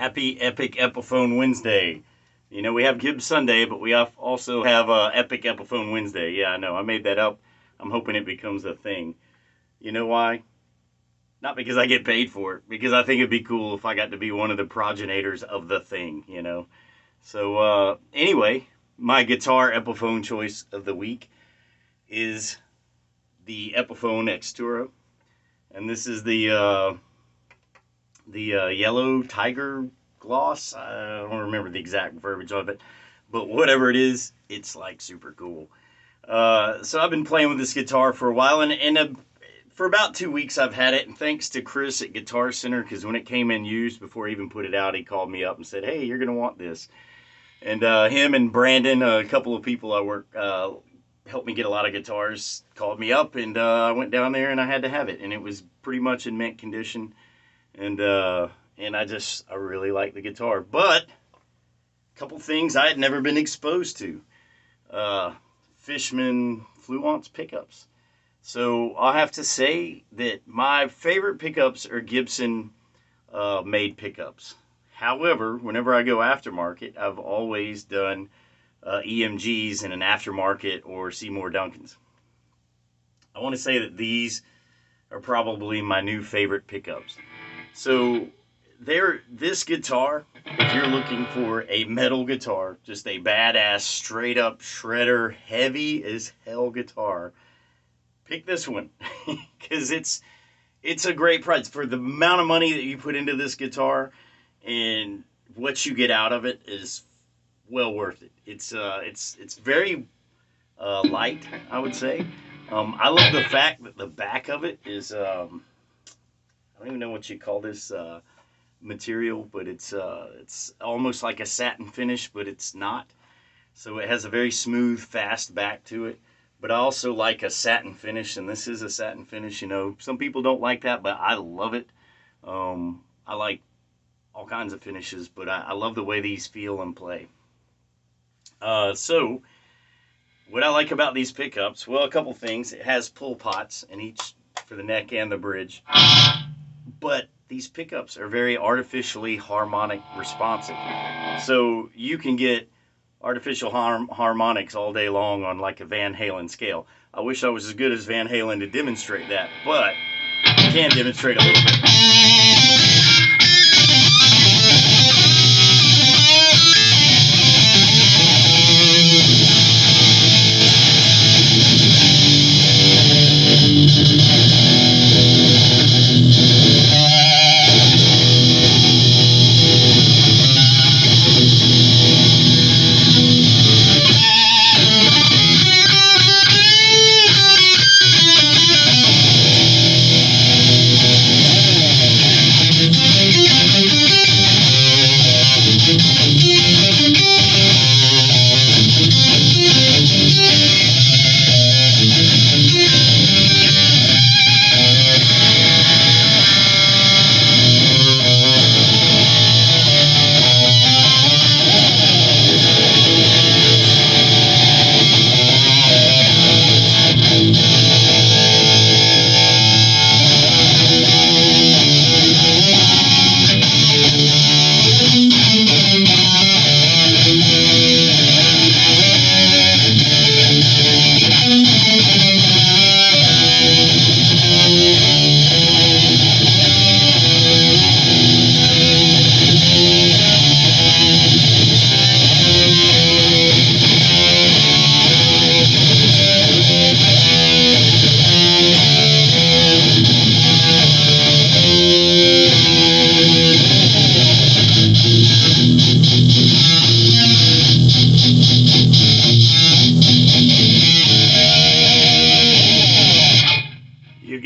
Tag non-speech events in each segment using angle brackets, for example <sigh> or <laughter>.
Happy Epic Epiphone Wednesday. You know, we have Gibbs Sunday, but we also have uh, Epic Epiphone Wednesday. Yeah, I know. I made that up. I'm hoping it becomes a thing. You know why? Not because I get paid for it, because I think it'd be cool if I got to be one of the progenitors of the thing, you know? So, uh, anyway, my guitar Epiphone choice of the week is the Epiphone Extura. And this is the, uh, the uh, yellow tiger gloss. I don't remember the exact verbiage of it, but whatever it is, it's like super cool. Uh, so I've been playing with this guitar for a while, and, and uh, for about two weeks I've had it. And thanks to Chris at Guitar Center, because when it came in used, before he even put it out, he called me up and said, "Hey, you're gonna want this." And uh, him and Brandon, a couple of people I work uh, helped me get a lot of guitars, called me up, and uh, I went down there and I had to have it, and it was pretty much in mint condition, and uh, and I just I really like the guitar, but a couple things I had never been exposed to, uh, Fishman Fluence pickups. So I'll have to say that my favorite pickups are Gibson uh, made pickups. However, whenever I go aftermarket, I've always done uh, EMGs in an aftermarket or Seymour Duncans. I want to say that these are probably my new favorite pickups. So there, this guitar, if you're looking for a metal guitar, just a badass, straight up shredder, heavy as hell guitar, pick this one <laughs> because it's it's a great price for the amount of money that you put into this guitar and what you get out of it is well worth it. It's uh, it's it's very uh, light, I would say. Um, I love the fact that the back of it is um, don't even know what you call this uh, material, but it's uh, it's almost like a satin finish, but it's not. So it has a very smooth, fast back to it. But I also like a satin finish, and this is a satin finish. You know, some people don't like that, but I love it. Um, I like all kinds of finishes, but I, I love the way these feel and play. Uh, so, what I like about these pickups, well, a couple things. It has pull pots in each for the neck and the bridge, but these pickups are very artificially harmonic responsive. So you can get artificial harm, harmonics all day long on like a Van Halen scale. I wish I was as good as Van Halen to demonstrate that, but I can demonstrate a little bit.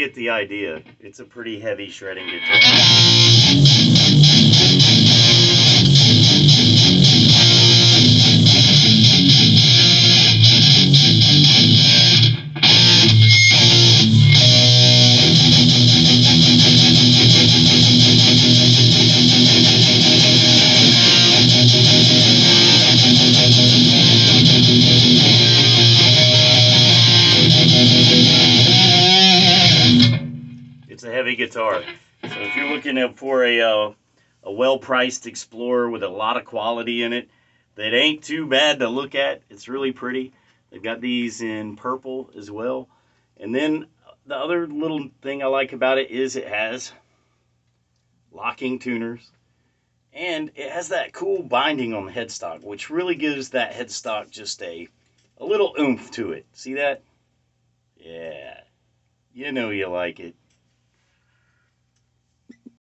Get the idea. It's a pretty heavy shredding guitar. It's a heavy guitar. So if you're looking for a uh, a well-priced Explorer with a lot of quality in it that ain't too bad to look at. It's really pretty. They've got these in purple as well. And then the other little thing I like about it is it has locking tuners and it has that cool binding on the headstock which really gives that headstock just a a little oomph to it see that yeah you know you like it